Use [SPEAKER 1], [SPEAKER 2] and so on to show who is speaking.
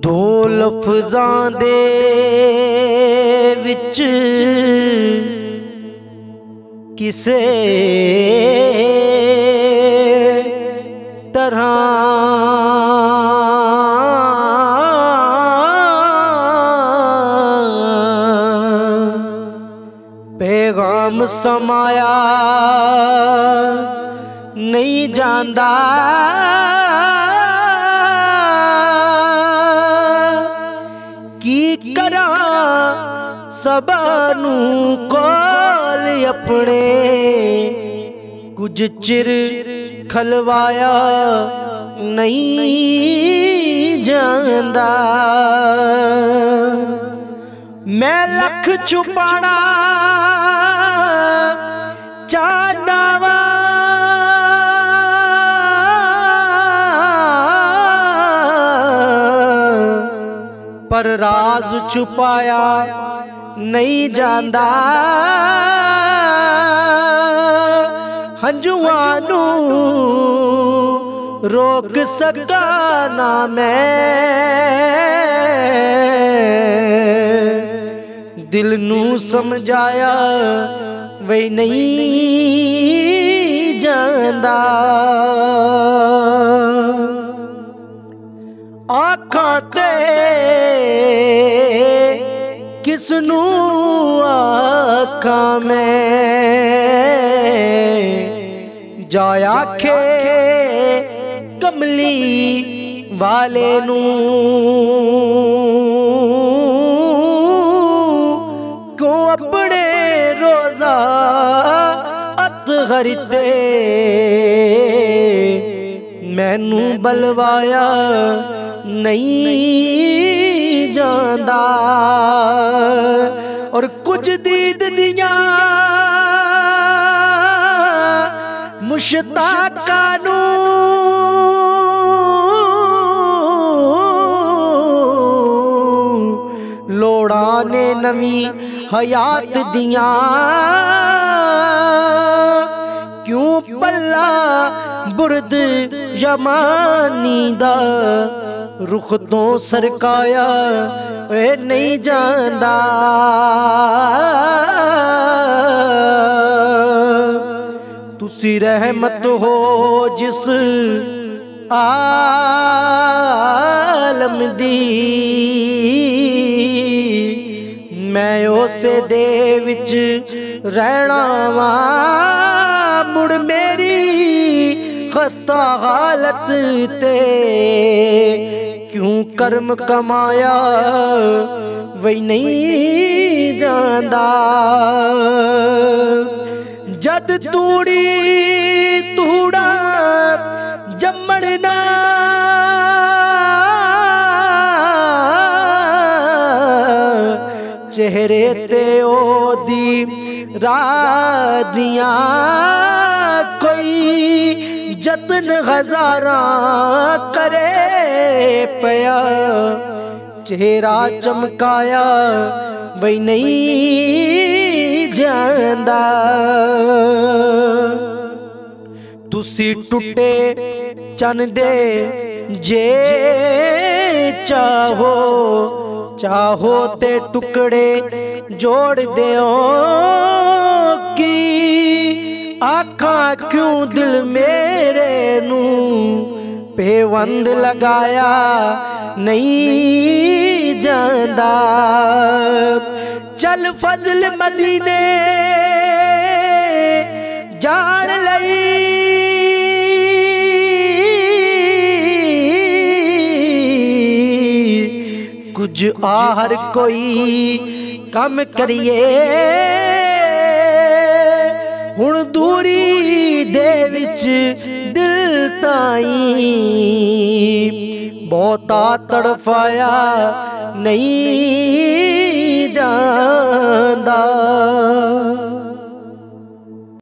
[SPEAKER 1] ਦੋ ਲਫ਼ਜ਼ਾਂ ਦੇ ਵਿੱਚ ਕਿਸੇ ਤਰ੍ਹਾਂ ਪੈਗਾਮ ਸਮਾਇਆ ਨਹੀਂ ਜਾਂਦਾ ਕਰਾਂ ਸਭਾ ਨੂੰ ਕੋਲ ਆਪਣੇ। ਕੁਝ ਚਿਰ ਖਲਵਾਇਆ ਨਹੀਂ ਜਾਂਦਾ। ਮੈਂ ਲੱਖ ਛੁਪਾਣਾ ਚਾਹਨਾ ਪਰ ਰਾਜ਼ ਛੁਪਾਇਆ ਨਹੀਂ ਜਾਂਦਾ। ਹੰਝੂਆਂ ਨੂੰ ਰੋਕ ਸਕਾ ਨਾ ਮੈਂ। ਦਿਲ ਨੂੰ ਸਮਝਾਇਆ ਵਈ ਨਹੀਂ ਜਾਂਦਾ। ਆਖਾਂ ਤੇ किसनू आखा में? जाया खे कमली वाले नू। को अपने रोजा अतहरते? मैनू बलवाया नहीं जाता और कुछ दीद दिया मुश्ता कानू। लोड़ा ने नवी हयात दिया। क्यों पल्ला बुरद यमानी दा? ਰੁਖ ਤੋਂ ਸਰਕਾਇਆ ਏ ਨਹੀਂ ਜਾਂਦਾ। ਤੁਸੀਂ ਰਹਿਮਤ ਹੋ ਜਿਸ ਆਲਮ ਦੀ, ਮੈਂ ਉਸੇ ਦੇ ਵਿੱਚ ਰਹਿਣਾ ਵਾਂ। ਖਸਤਾ ਹਾਲਤ ਤੇ ਕਿਉਂ ਕਰਮ ਕਮਾਇਆ? ਵਈ ਨਹੀਂ ਜਾਂਦਾ। ਜਦ ਤੂੜੀ ਤੂੜਾ मेरे ते ओदी रादियाँ कोई जतन हजारा करे पया। चेहरा चमकाया बई नहीं जांदा तुसी टुटे चन दे जे चाहो चाहो ते टुकड़े जोड़ दो की आखा क्यों दिल मेरे नू पेवंद लगाया नहीं जाता चल फजल मदीने जान लई ਕੁਝ ਹਰ ਕੋਈ ਕੰਮ ਕਰੀਏ। ਹੁਣ ਦੂਰੀ ਦੇ ਵਿੱਚ ਦਿਲ ਤਾਈ ਬਹੁਤਾ ਤੜਫਾਇਆ ਨਹੀਂ ਜਾਂਦਾ।